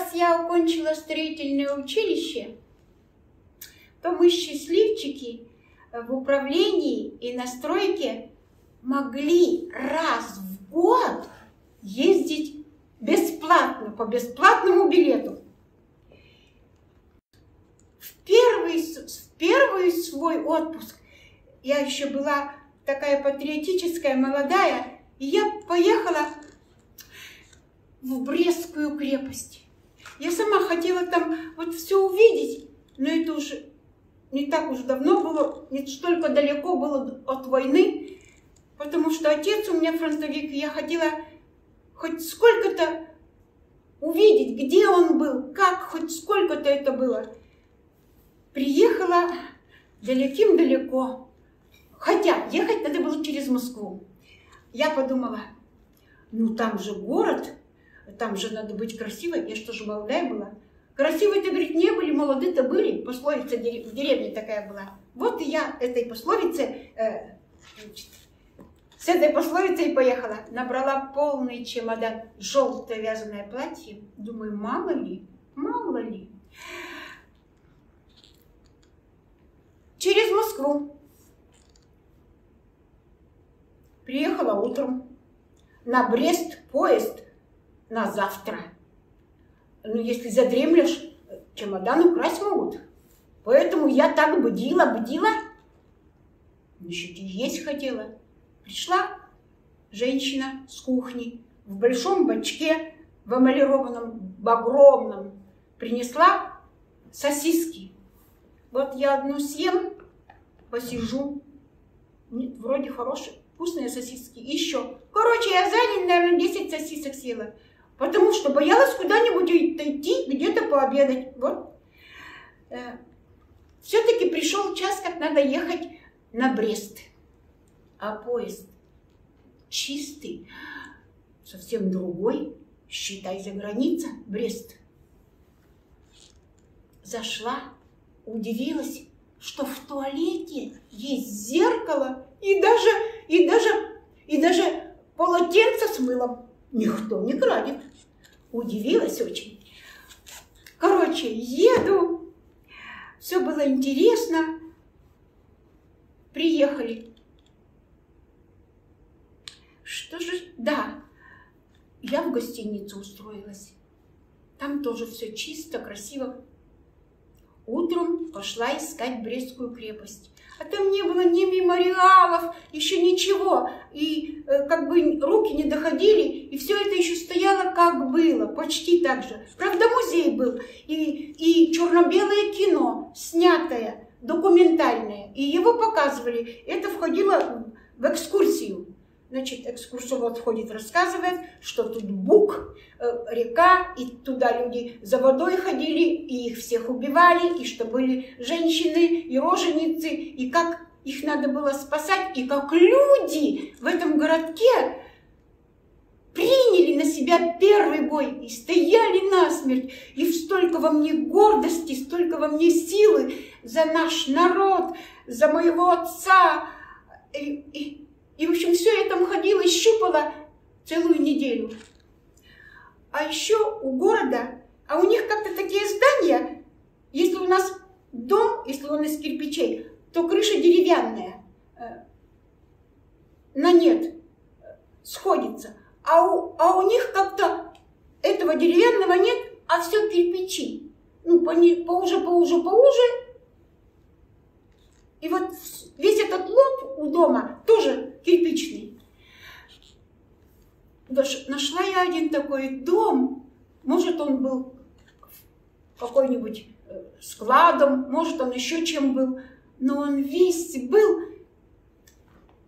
раз я окончила строительное училище, то мы счастливчики в управлении и на стройке могли раз в год ездить бесплатно, по бесплатному билету. В первый, в первый свой отпуск я еще была такая патриотическая, молодая, и я поехала в Брестскую крепость. Я сама хотела там вот все увидеть, но это уже не так уж давно было, не столько далеко было от войны, потому что отец у меня фронтовик, и я хотела хоть сколько-то увидеть, где он был, как хоть сколько-то это было. Приехала далеким-далеко, хотя ехать надо было через Москву. Я подумала, ну там же город, там же надо быть красивой, я что же молодая была. Красивые-то, говорит, не были, молодые-то были, пословица в деревне такая была. Вот и я этой пословице, э, с этой пословицей поехала. Набрала полный чемодан, желтое вязаное платье. Думаю, мало ли, мало ли. Через Москву. Приехала утром. На Брест поезд на завтра. Ну, если задремлешь, чемодан украсть могут. Поэтому я так бдила, бдила. Еще есть хотела. Пришла женщина с кухни в большом бачке, в эмалированном, багровном, принесла сосиски. Вот я одну съем, посижу. Нет, вроде хорошие, вкусные сосиски. Еще. Короче, я за день, наверное, 10 сосисок съела потому что боялась куда-нибудь идти, где-то пообедать. Вот. Э, Все-таки пришел час, как надо ехать на Брест. А поезд чистый, совсем другой, считай, за граница, Брест. Зашла, удивилась, что в туалете есть зеркало и даже, и даже, и даже полотенце с мылом. Никто не крадет. Удивилась очень. Короче, еду. Все было интересно. Приехали. Что же... Да, я в гостиницу устроилась. Там тоже все чисто, красиво. Утром пошла искать Брестскую крепость. А там не было ни мемориалов, еще ничего. И э, как бы руки не доходили, и все это еще стояло как было, почти так же. Правда, музей был, и, и черно-белое кино, снятое, документальное. И его показывали. Это входило в экскурсию. Значит, экскурсовод входит, рассказывает, что тут Бук, э, река, и туда люди за водой ходили, и их всех убивали, и что были женщины и роженицы, и как их надо было спасать, и как люди в этом городке приняли на себя первый бой и стояли насмерть. И столько во мне гордости, столько во мне силы за наш народ, за моего отца. И, и, и, в общем, все я там ходила, щупала целую неделю. А еще у города, а у них как-то такие здания, если у нас дом, если он из кирпичей, то крыша деревянная. Э, на нет сходится. А у, а у них как-то этого деревянного нет, а все кирпичи. Ну, по, поуже, поуже, поуже, и вот весь этот лоб у дома тоже кирпичный. Нашла я один такой дом, может он был какой-нибудь э, складом, может он еще чем был, но он весь был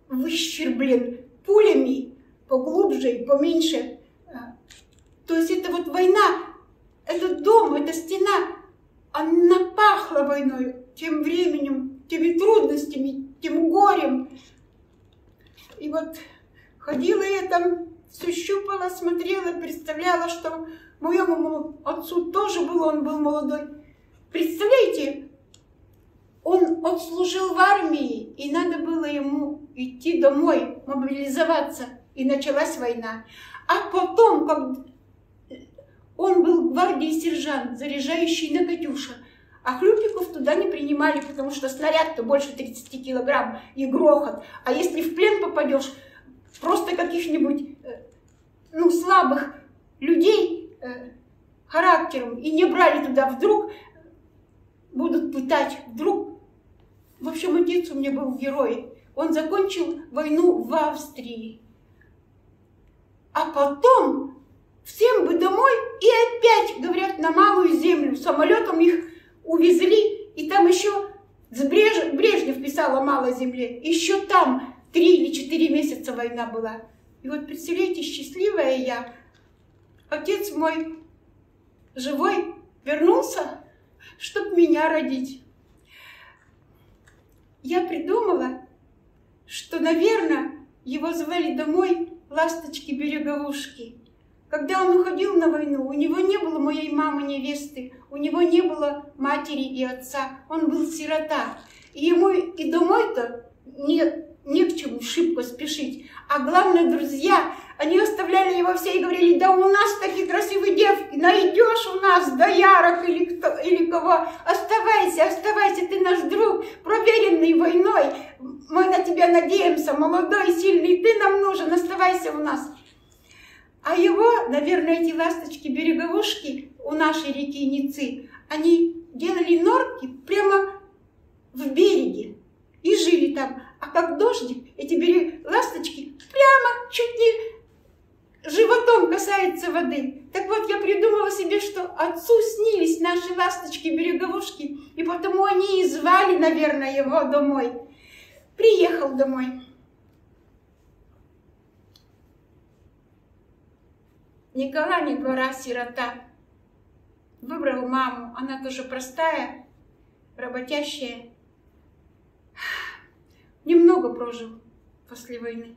выщерблен пулями поглубже и поменьше. А, то есть это вот война, этот дом, эта стена, она пахла войной тем временем, теми трудностями, тем горем. И вот ходила я там, все щупала, смотрела, представляла, что моему отцу тоже был, он был молодой. Представляете, он отслужил в армии, и надо было ему идти домой, мобилизоваться, и началась война. А потом, как Он был гвардии сержант, заряжающий на «Катюша». А хлюпиков туда не принимали, потому что снаряд-то больше 30 килограмм и грохот. А если в плен попадешь, просто каких-нибудь, э, ну, слабых людей э, характером и не брали туда, вдруг будут пытать, вдруг... В общем, отец у меня был герой. Он закончил войну в Австрии. А потом всем бы домой и опять, говорят, на малую землю. Самолетом их увезли, и там еще Бреж... Брежнев писал о малой земле. Еще там три или четыре месяца война была. И вот представляете, счастливая я, отец мой живой вернулся, чтобы меня родить. Я придумала, что, наверное, его звали домой ласточки-береговушки. Когда он уходил на войну, у него не было моей мамы невесты, у него не было матери и отца, он был сирота. И ему и домой-то не, не к чему шибко спешить. А главное, друзья, они оставляли его все и говорили, да у нас такие красивые девки, найдешь у нас доярок или, кто, или кого, оставайся, оставайся, ты наш друг, проверенный войной, мы на тебя надеемся, молодой, сильный, ты нам нужен, оставайся у нас. А его, наверное, эти ласточки-береговушки у нашей реки Ницы, они делали норки прямо в береге и жили там. А как дождик, эти берег... ласточки прямо чуть не животом касается воды. Так вот, я придумала себе, что отцу снились наши ласточки-береговушки, и потому они и звали, наверное, его домой. Приехал домой. Никола не двора сирота. Выбрал маму, она тоже простая, работящая. Немного прожил после войны.